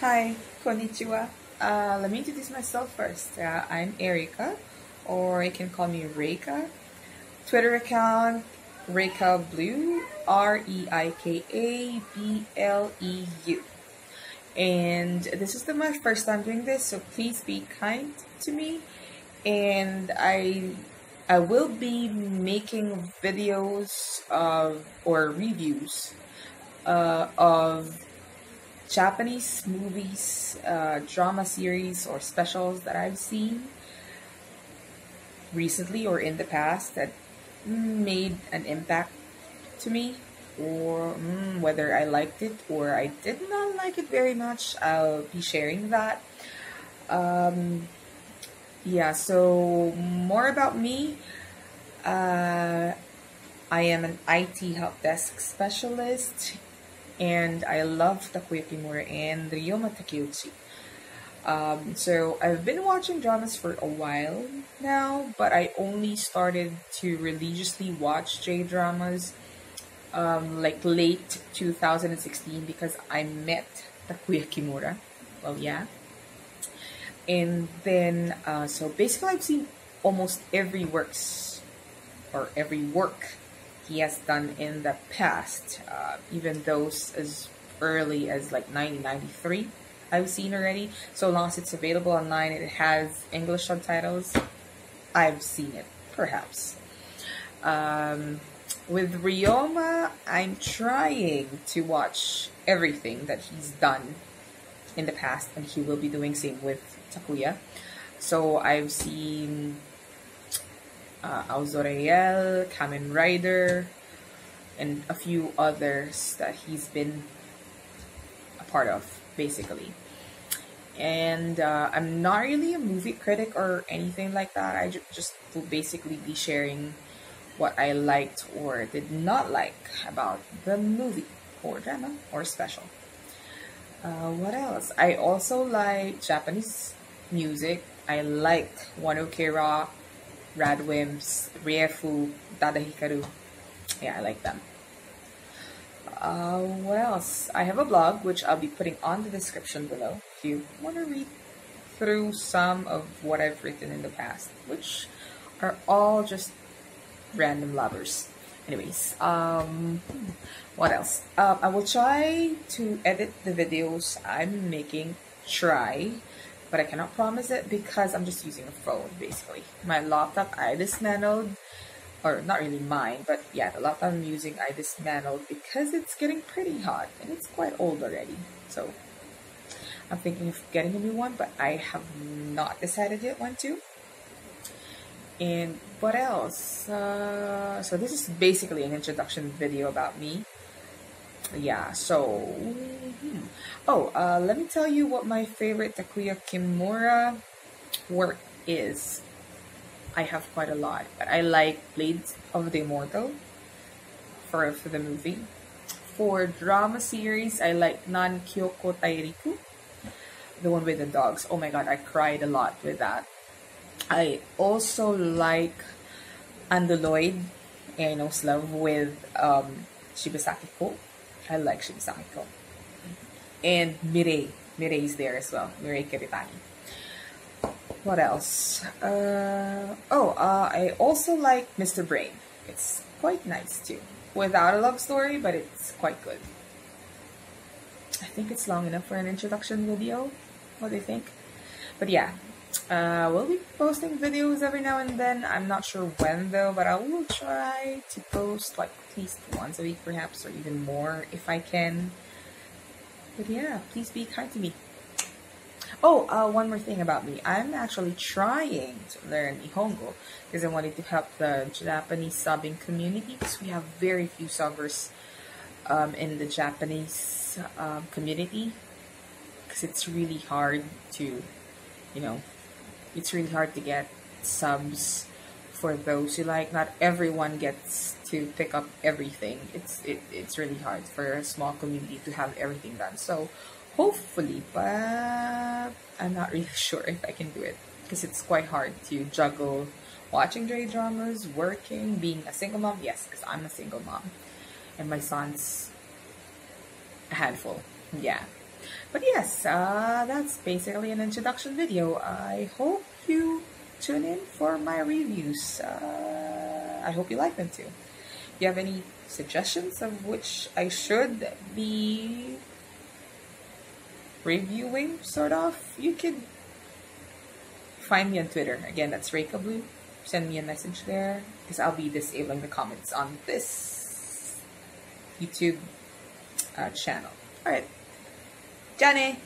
Hi, konnichiwa. Uh, let me introduce myself first. Uh, I'm Erika, or you can call me Reika. Twitter account Reika Bleu, R E I K A B L E U. And this is the, my first time doing this, so please be kind to me. And I I will be making videos of or reviews uh, of Japanese movies, uh, drama series, or specials that I've seen recently or in the past that made an impact to me, or mm, whether I liked it or I did not like it very much. I'll be sharing that. Um, yeah, so more about me. Uh, I am an IT help desk specialist and I love Takuya Kimura and Ryoma Takeuchi. Um, so I've been watching dramas for a while now, but I only started to religiously watch J dramas um, like late 2016 because I met Takuya Kimura. Well, yeah. And then, uh, so basically, I've seen almost every works or every work he has done in the past, uh, even those as early as like 1993. I've seen already. So long as it's available online and it has English subtitles, I've seen it, perhaps. Um, with Ryoma, I'm trying to watch everything that he's done in the past, and he will be doing same with Takuya. So I've seen uh, Aozora Yell, Kamen Rider, and a few others that he's been a part of, basically. And uh, I'm not really a movie critic or anything like that. I ju- just will basically be sharing what I liked or did not like about the movie or drama or special. Uh, what else? I also like Japanese music. I like Wano Rock Radwimps, Riefu, Utada Hikaru. Yeah, I like them. Uh, what else? I have a blog which I'll be putting on the description below if you want to read through some of what I've written in the past, which are all just random lovers. Anyways, um, what else? Uh, I will try to edit the videos I'm making. Try but I cannot promise it because I'm just using a phone basically. My laptop I dismantled, or not really mine, but yeah, the laptop I'm using I dismantled because it's getting pretty hot and it's quite old already. So I'm thinking of getting a new one, but I have not decided yet when to. And what else? Uh, so this is basically an introduction video about me yeah so. Oh uh, let me tell you what my favorite takuya kimura work is. I have quite a lot but i like blades of the immortal for for the movie. For drama series i like Nankyoku Tairiku the one with the dogs. Oh my god i cried a lot with that. I also like Andaloid Anos Love with um, Shibasaki Ko. I like Shibasaki And Mirei. Mirei is there as well. Mirei Kiritani. What else? Uh, oh, uh, I also like Mr. Brain. It's quite nice too. Without a love story, but it's quite good. I think it's long enough for an introduction video. What do you think? But yeah, uh, we'll be posting videos every now and then. I'm not sure when though, but I will try to post like at least once a week perhaps, or even more if I can. But yeah, please be kind to me. Oh, uh, one more thing about me. I'm actually trying to learn Nihongo because I wanted to help the Japanese subbing community because we have very few subbers um, in the Japanese um, community because it's really hard to, you know, it's really hard to get subs for those who like. Not everyone gets to pick up everything. It's it, it's really hard for a small community to have everything done. So hopefully, but I'm not really sure if I can do it because it's quite hard to juggle watching J dramas, working, being a single mom. Yes, because I'm a single mom, and my son's a handful. Yeah. But yes, uh, that's basically an introduction video. I hope you tune in for my reviews. Uh, I hope you like them too. If you have any suggestions of which I should be reviewing, sort of, you could find me on Twitter. Again, that's Reika Bleu. Send me a message there because I'll be disabling the comments on this YouTube uh, channel. All right. Johnny.